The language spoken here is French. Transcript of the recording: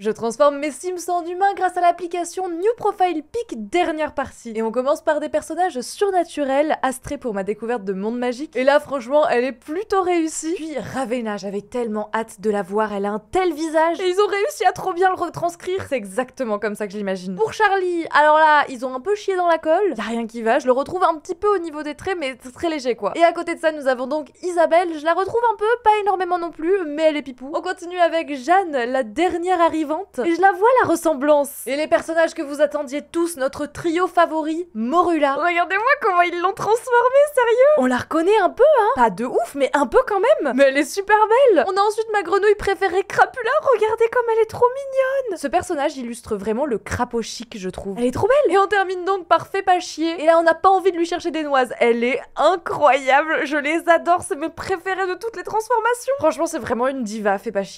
Je transforme mes Sims en humains grâce à l'application New Profile Pic dernière partie. Et on commence par des personnages surnaturels, Astrée pour ma découverte de monde magique. Et là franchement elle est plutôt réussie. Puis Ravena, j'avais tellement hâte de la voir, elle a un tel visage. Et ils ont réussi à trop bien le retranscrire. C'est exactement comme ça que je l'imagine. Pour Charlie, alors là ils ont un peu chié dans la colle. Y rien qui va, je le retrouve un petit peu au niveau des traits mais c'est très léger quoi. Et à côté de ça nous avons donc Isabelle, je la retrouve un peu, pas énormément non plus, mais elle est pipou. On continue avec Jeanne, la dernière arrivée et je la vois la ressemblance. Et les personnages que vous attendiez tous, notre trio favori, Morula. Regardez-moi comment ils l'ont transformée, sérieux On la reconnaît un peu, hein Pas de ouf, mais un peu quand même. Mais elle est super belle. On a ensuite ma grenouille préférée, Crapula. Regardez comme elle est trop mignonne. Ce personnage illustre vraiment le crapaud chic, je trouve. Elle est trop belle. Et on termine donc par Fait pas chier. Et là, on n'a pas envie de lui chercher des noises. Elle est incroyable. Je les adore. C'est mes préférés de toutes les transformations. Franchement, c'est vraiment une diva, Fait pas chier.